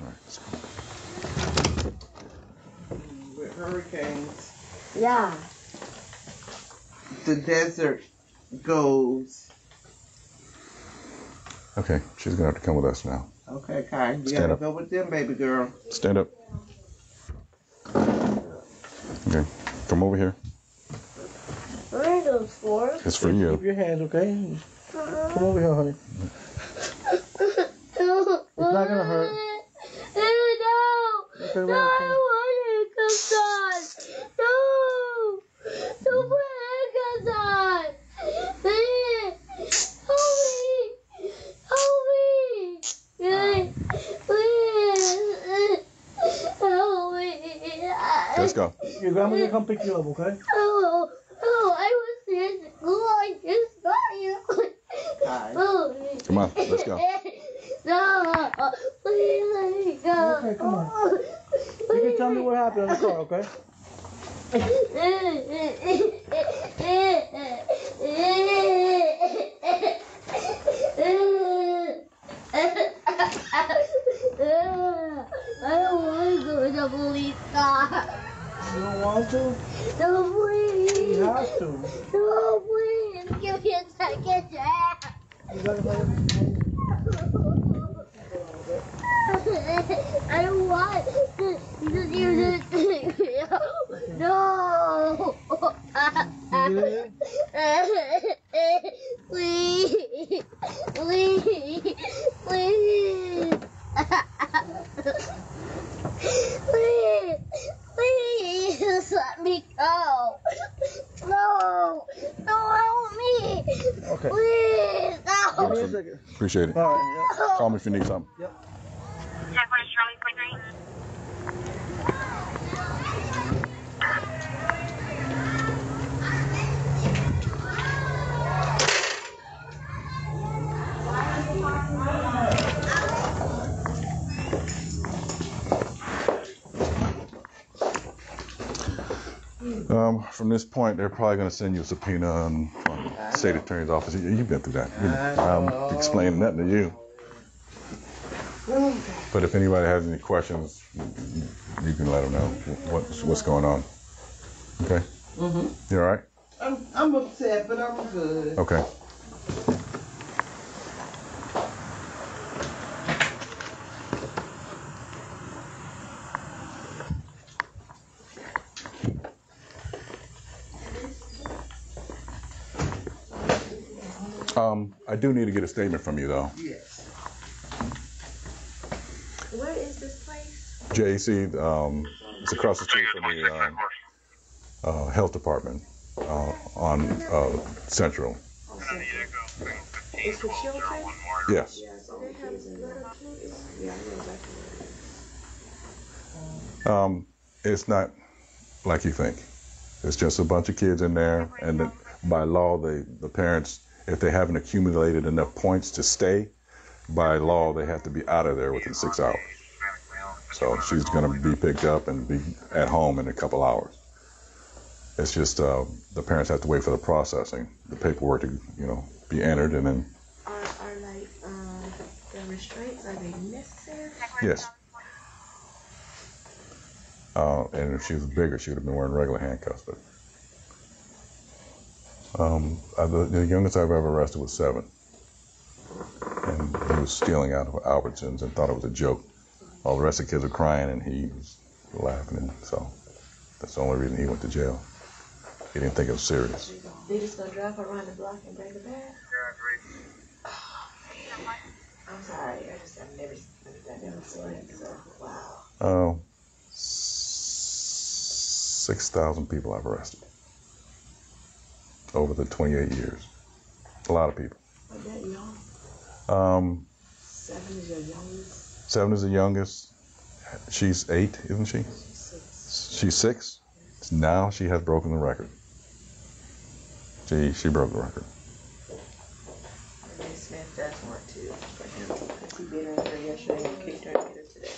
All right, let's go. With hurricanes, Yeah. the desert goes. Okay, she's gonna have to come with us now. Okay, Kai, you Stand gotta up. go with them, baby girl. Stand up. Okay, come over here. What are those for? It's for you. Keep your hands, okay? Come over here, honey. It's not gonna hurt. No! Okay, No, I don't want handcuffs on! No! Don't put handcuffs on! Please! Help me! Help me! Please! Please! Help me! Let's go. Your grandma can come pick you up, okay? Oh, oh, I was in school. I just got you. Kai. Oh, Come on, let's go. No, please let me go. Okay, come on. Oh, You can tell me what happened in the car, okay? I don't want to go to the police car. You don't want to? No, please. You have to. No, please. Give me a second. You gotta let I don't want to just use it. No. You get it? Please. Please. Please. Please. Please let me go. No. No, help me. Okay. Please. No. me. Appreciate it. All right, Call me if you need something. Jaguar Charlie Um, from this point, they're probably going to send you a subpoena and from the state attorney's office. You- You've been through that. You know, I'm explaining nothing to you. But if anybody has any questions, you can let them know what's what's going on. Okay. Mm-hmm. You all right? I'm, I'm upset, but I'm good. Okay. Um, I do need to get a statement from you though. Yes. Where is this place? JC, um, it's across the street from the um, uh, health department uh, on uh, Central. It's for children? Yes. They have little kids? Yeah, I know exactly where it is. Um, it's not like you think. It's just a bunch of kids in there, and the, by law, they, the parents, if they haven't accumulated enough points to stay, by law, they have to be out of there within six hours. So she's going to be picked up and be at home in a couple hours. It's just uh, the parents have to wait for the processing, the paperwork to, you know, be entered, and then Are, are like um the restraints are they necessary? yes. Uh, and if she was bigger, she would have been wearing regular handcuffs. But um, uh, the, the youngest I've ever arrested was seven, and he was stealing out of Albertsons and thought it was a joke. All the rest of the kids were crying, and he was laughing, and so that's the only reason he went to jail. He didn't think it was serious. They just gonna drive around the block and bring her back? I'm sorry, I just I've never I've never seen it, so wow. Uh, six thousand people I've arrested over the 28 years. A lot of people. But that young, Um, seven is your youngest, seven is the youngest. She's eight, isn't she? she's six. She's six. Now she has broken the record. She she broke the record. Smith does want to for him, because he beat her yesterday and kicked her and hit her today.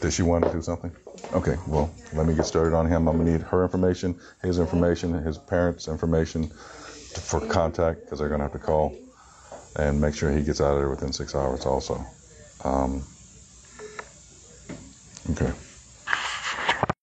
Did she want to do something? Okay, well, let me get started on him. I'm gonna need her information, his information, his parents' information for contact because they're gonna have to call and make sure he gets out of there within six hours also. Um, Okay.